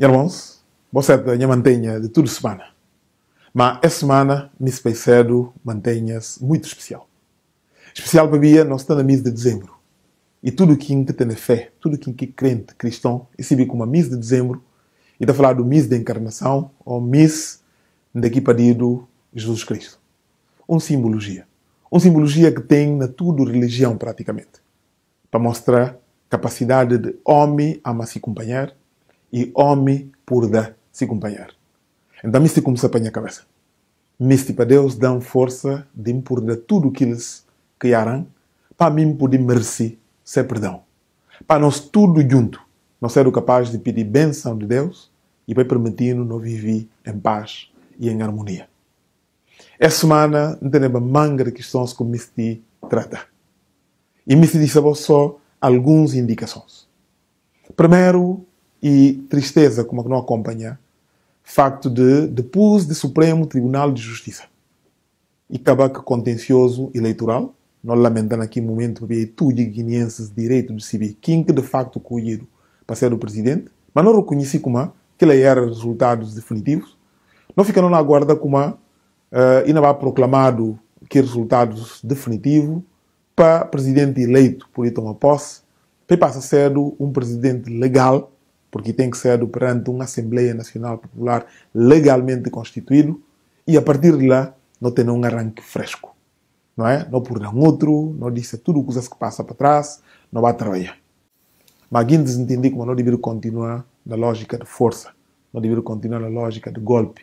Irmãos, você tenha mantenha de tudo semana. Mas essa semana, Miss Peicedo mantenha-se muito especial. Especial para mim, nós estamos na mês de dezembro. E tudo quem que tem fé, tudo quem que é crente, cristão, recebi como a mês de dezembro, e está a falar do mês da encarnação, ou mês daqui para do Jesus Cristo. Uma simbologia. Uma simbologia que tem na tudo religião, praticamente. Para mostrar capacidade de homem a se acompanhar e homem por dar se acompanhar. Então, isto como se apanha a cabeça. Misto para Deus dá força de me por dar tudo o que eles criaram para mim poder merecer ser perdão. Para nós tudo junto, nós sermos capazes de pedir bênção de Deus e vai permitindo nos viver em paz e em harmonia. Essa semana, não temos manga de questões que me trata. E me disse só algumas indicações. Primeiro, e tristeza, como é que não acompanha, facto de, depois do Supremo Tribunal de Justiça, e acabar com contencioso eleitoral, nós lamentamos aqui um momento porque tudo guineenses direito de decidir quem que de facto colhido para ser o presidente, mas não reconheci como que ele era resultados definitivos. Não ficando na guarda como uh, ainda vai proclamado que resultados definitivos para presidente eleito por ele tomar posse, ele passa a ser um presidente legal, porque tem que ser perante uma Assembleia Nacional Popular legalmente constituído, e a partir de lá não tem um arranque fresco. Não é? Não por um outro, não disse tudo coisas que passa para trás, não vai trabalhar. Mas alguém desentendeu como não deveria continuar na lógica de força, não deveria continuar na lógica de golpe,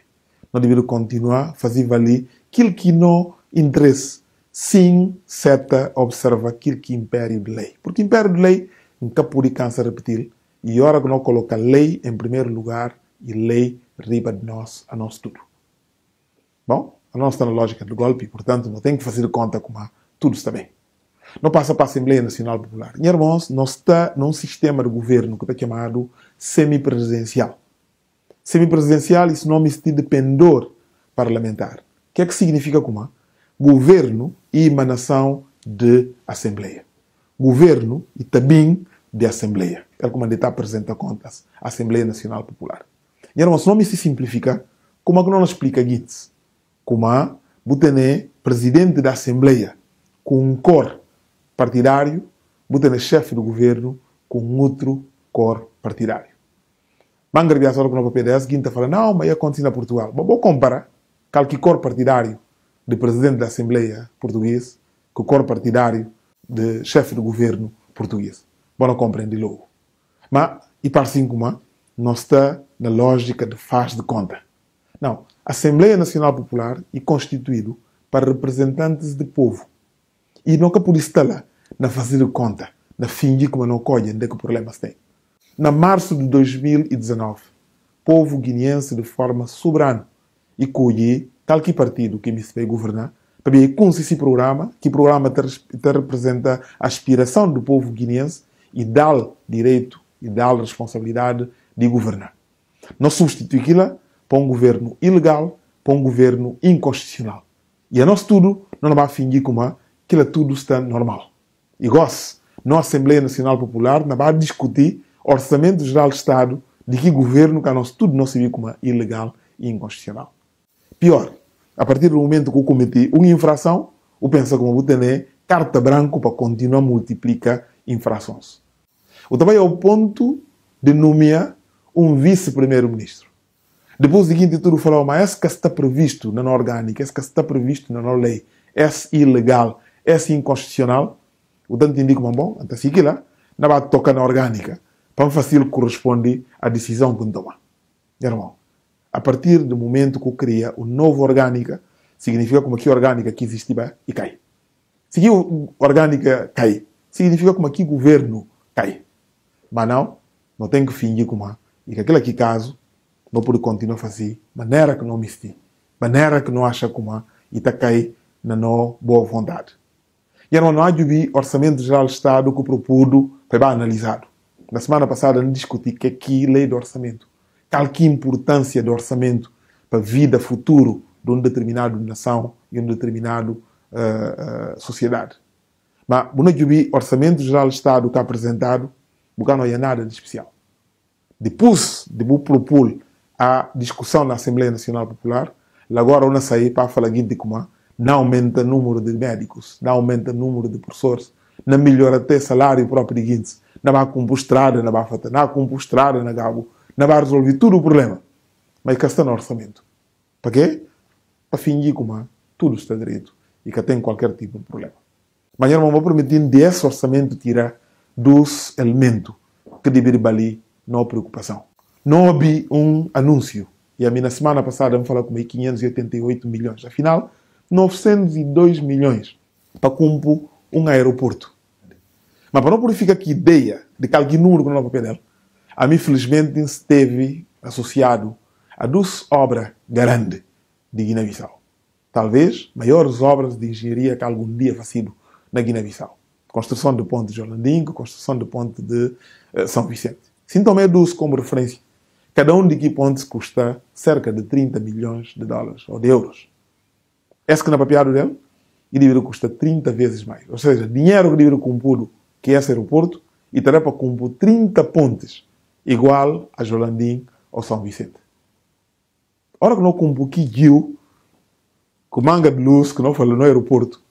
não deveria continuar a fazer valer aquilo que não interessa sim seta observa aquilo que império de lei. Porque império de lei nunca pode cansar repetir. E hora que não coloca lei em primeiro lugar e lei riba de nós, a nós tudo. Bom, a nós está lógica do golpe, portanto, não tem que fazer conta com a, tudo está bem. Não passa para a Assembleia Nacional Popular. E, irmãos, nós está num sistema de governo que está chamado semipresidencial. Semipresidencial, isso nome de dependor parlamentar. O que é que significa como? governo e emanação de Assembleia. Governo e também de Assembleia. É como ele está apresenta contas. Assembleia Nacional Popular. E era nosso nome se simplifica como é que não explica Gitz. Como a Butene, presidente da Assembleia, com um cor partidário, Butene, chefe do governo, com outro cor partidário. Mangar de com o PDS, Guinta fala, não, mas acontece na Portugal. Mas vou comparar, qualquer cor partidário de presidente da Assembleia português com o corpo partidário de chefe do governo português. Bom, não compreende logo. Mas, e para como não está na lógica de faz de conta. Não. A Assembleia Nacional Popular é constituído para representantes do povo. E nunca por estar lá, na fazer de conta, na fingir como não colhem de que problemas tem. Na março de 2019, povo guineense de forma soberana e colhe tal que partido que me vai governar, para com esse programa, que programa te, te representa a aspiração do povo guineense e dá direito e dá responsabilidade de governar. Não substitui aquilo para um governo ilegal, para um governo inconstitucional. E a nós tudo não vai fingir como aquilo tudo está normal. E gosto, na Assembleia Nacional Popular, não vai discutir Orçamento Geral do Estado de que governo que a nós tudo não se vê como ilegal e inconstitucional. Pior, a partir do momento que eu cometi uma infração, eu penso como vou ter carta branca para continuar a multiplicar infrações. Eu também ao ponto de nomear um vice-primeiro-ministro. Depois de que tudo falou, mas esse que está previsto na orgânica, esse que está previsto na lei, é ilegal, é inconstitucional, o tanto indica como bom, então se lá, não vai tocar na orgânica, para fazer corresponde à decisão que toma. Irmão, a partir do momento que cria o novo orgânica, significa como que orgânica que existia e cai. Se que orgânica cai, significa como que governo cai. Mas não, não tem que fingir como e que aquele aqui caso não pode continuar a fazer maneira que não me esti, maneira que não acha como e está cai na não boa vontade. E não há de orçamento geral do Estado que o propudo foi bem analisado. Na semana passada, não discuti que aqui lei do orçamento tal que importância do orçamento para a vida futuro de uma determinada nação e uma determinada uh, uh, sociedade. Mas, no orçamento geral do Estado que apresentado, não é nada de especial. depois de propor a discussão na Assembleia Nacional Popular, agora não sair para falar de como não aumenta o número de médicos, não aumenta o número de professores, não melhora até salário próprio de guintes, não vai compor estrada, não vai fazer, não compor estrada na Gabo, não vai resolver todo o problema. Mas que está no orçamento. Para quê? Para fingir como tudo está direito e que tem qualquer tipo de problema. Não vou permitir desse orçamento tirar dos elementos que deveria ali na preocupação. Não houve um anúncio. E a minha semana passada me falou comigo 588 milhões. Afinal, 902 milhões para cumprir um aeroporto. Mas para não purificar que ideia de qualquer número que não papel dela, a mim felizmente esteve associado a duas obras grandes de Guiné-Bissau. Talvez maiores obras de engenharia que algum dia fazido na Guiné-Bissau. Construção do ponte de Jolandinho, construção do ponte de uh, São Vicente. Sintam me duas como referência. Cada um de que pontes custa cerca de 30 milhões de dólares ou de euros. Esse que na papiado dele, deveria custar 30 vezes mais. Ou seja, dinheiro que deveria cumprir que é esse aeroporto, e terá para cumprir 30 pontes, igual a Jolandim ou São Vicente. Ora que não cumpre que Gil, com manga de luz, que não fala no aeroporto,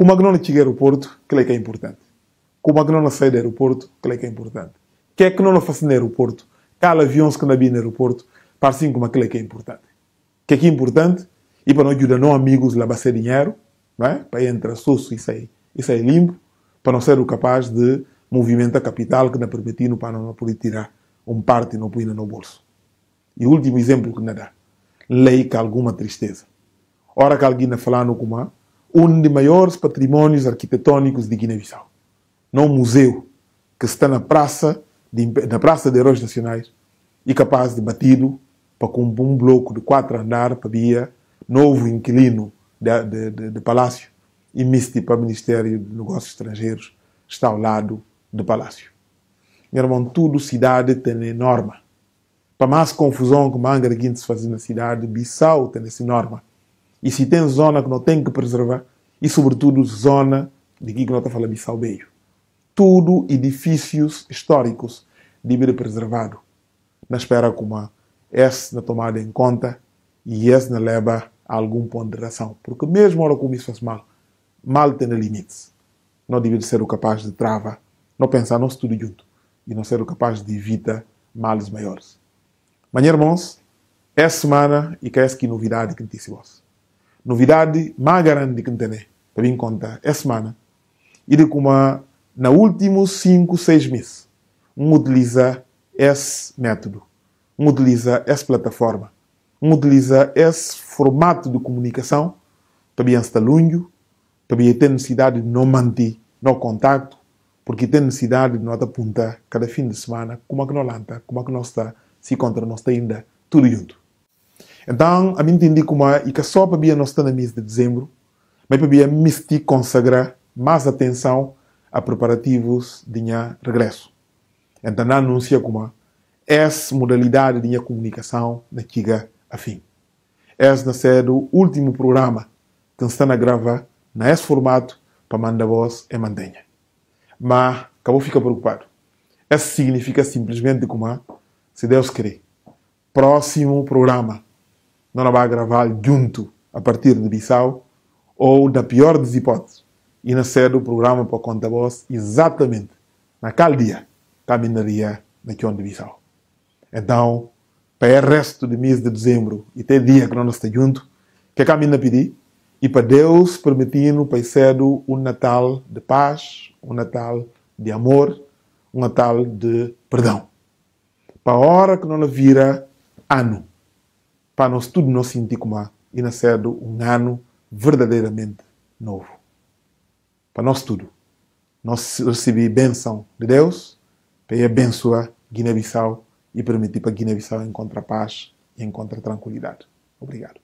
como que não chega ao aeroporto, que é que é importante. Como que não sai do aeroporto, que é que é importante. Que é que não faz no aeroporto, cada aviões que não havia no aeroporto, para assim como aquilo é que é importante. Que é que é importante, e para não ajudar não amigos a bater dinheiro, não é? para entrar susto e sair, e sair limpo, para não ser o capaz de movimentar capital que não permitindo para não poder tirar um parte não pôr no bolso. E o último exemplo que não dá. Lei que alguma tristeza. Ora que alguém falando como um dos maiores patrimônios arquitetônicos de Guiné-Bissau. Num museu que está na praça, de, na praça de Heróis Nacionais e capaz de batido para compor um bloco de quatro andares para via novo inquilino de, de, de, de palácio e misto para o Ministério de Negócios Estrangeiros está ao lado do palácio. Meu irmão, tudo cidade tem norma. Para mais confusão que Manga se faz na cidade, Bissau tem essa norma. E se tem zona que não tem que preservar, e sobretudo zona de que não está falando Beio. Tudo edifícios históricos devem ser preservados. Na espera como esse na tomada em conta e esse na leva a algum ponto de ração. Porque mesmo hora como isso faz mal, mal tem limites. Não deve ser o capaz de trava, não pensar não tudo junto e não ser o capaz de evitar males maiores. Mas, irmãos, essa semana e que é essa novidade que vos. Novidade mais grande que tem para mim contar essa semana e como na últimos 5, 6 meses um utiliza esse método, um utiliza essa plataforma, um utiliza esse formato de comunicação. Para bem estar longe, também tem necessidade de não manter no contato, porque tem necessidade de nós apontar cada fim de semana como é que nós lanta, como é que nós está, se contra nós está ainda, tudo junto. Então, a mim entendi como é, e que só para nós estar no mês de dezembro, mas para me consagrar mais atenção a preparativos de minha regresso. Então, não anuncia como é, essa modalidade de minha comunicação na chega a fim. Esse na ser o último programa que está a gravar nesse formato para mandar voz e mantenha. Mas acabou ficar preocupado. Isso significa simplesmente como, se Deus querer, próximo programa, não vai gravar junto a partir de Bissau, ou, na pior das hipóteses, e nascer do programa para conta voz exatamente naquele dia, caminharia na de Bissau. Então, para o resto do mês de dezembro e até dia que não está junto, que caminha pedir e para Deus permitindo para ser um Natal de paz, um Natal de amor, um Natal de perdão. Para a hora que não vira ano, para nós tudo nos sentir como e nascer um ano verdadeiramente novo. Para nós tudo. Nós receber bênção de Deus, para abençoar Guiné-Bissau e permitir para Guiné-Bissau encontrar paz e encontrar tranquilidade. Obrigado.